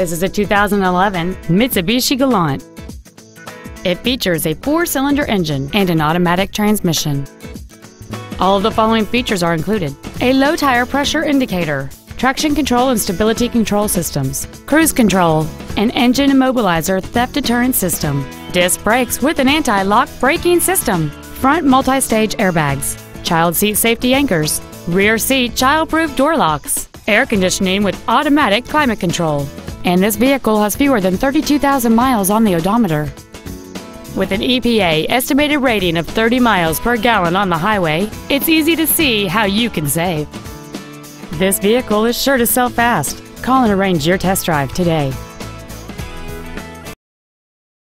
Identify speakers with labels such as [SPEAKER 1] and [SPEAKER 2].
[SPEAKER 1] This is a 2011 Mitsubishi Galant. It features a four-cylinder engine and an automatic transmission. All of the following features are included. A low tire pressure indicator, traction control and stability control systems, cruise control, an engine immobilizer theft deterrent system, disc brakes with an anti-lock braking system, front multi-stage airbags, child seat safety anchors, rear seat child-proof door locks, air conditioning with automatic climate control, and this vehicle has fewer than 32,000 miles on the odometer. With an EPA estimated rating of 30 miles per gallon on the highway, it's easy to see how you can save. This vehicle is sure to sell fast. Call and arrange your test drive today.